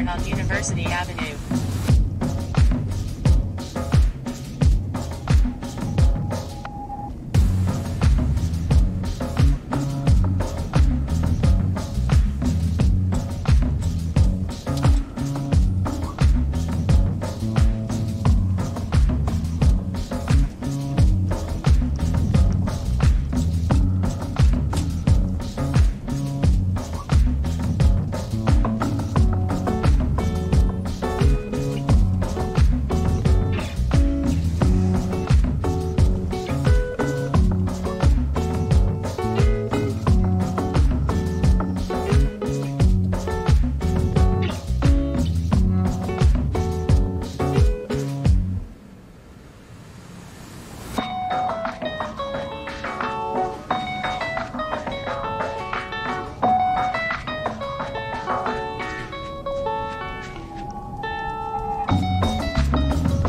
on University Avenue.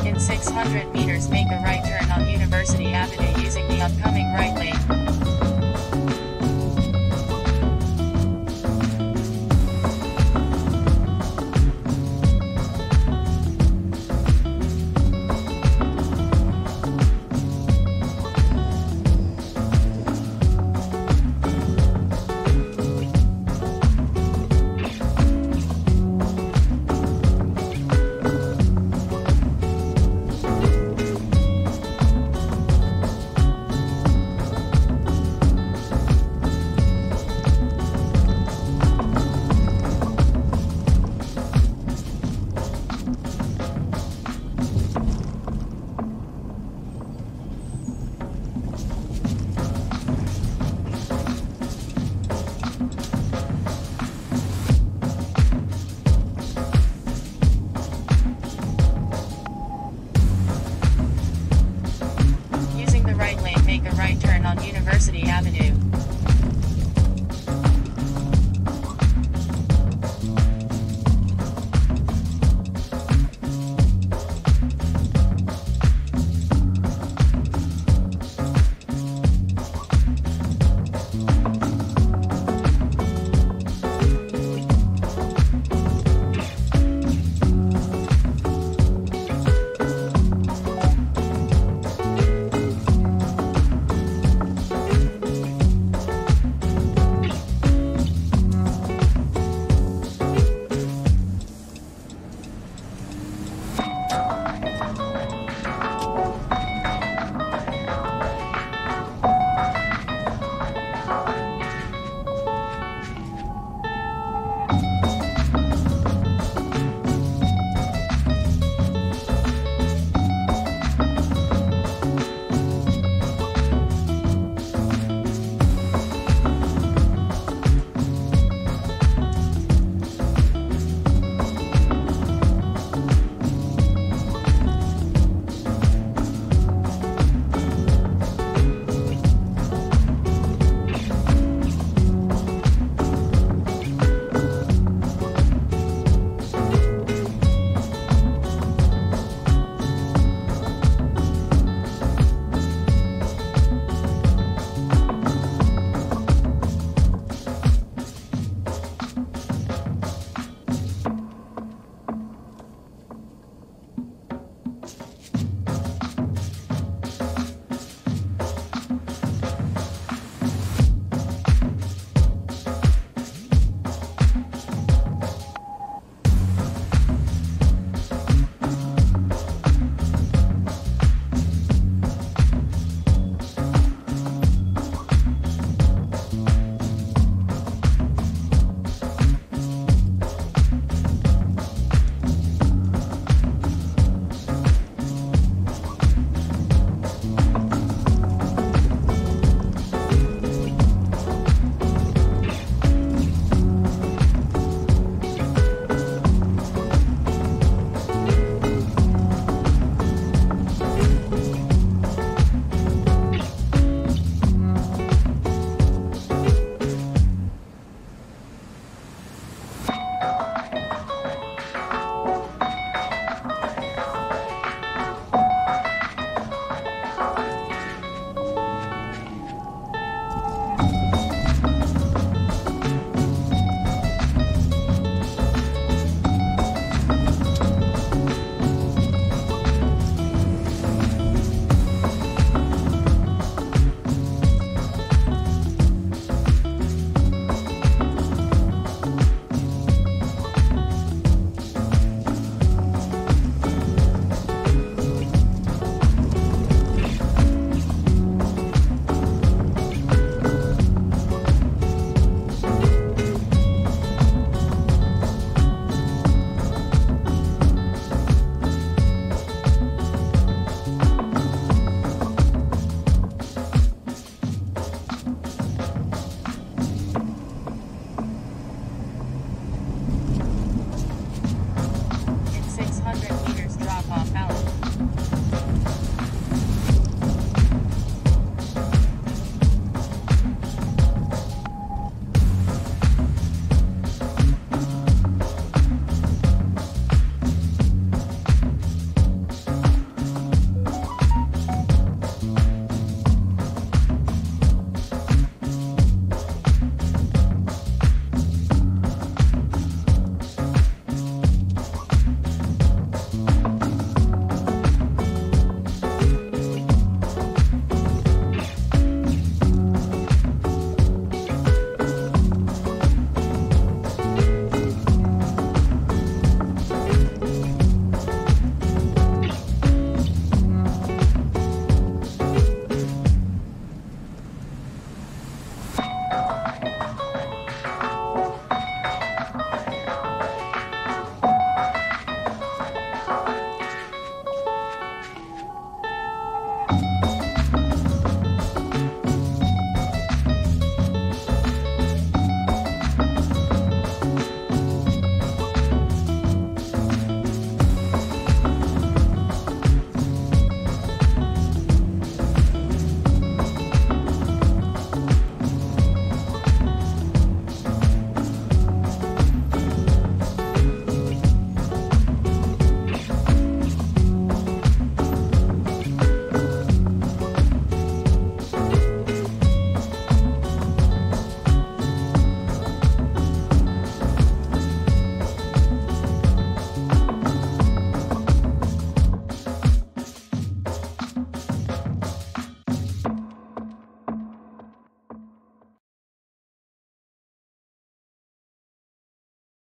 In 600 meters make a right turn on University Avenue using the upcoming right lane.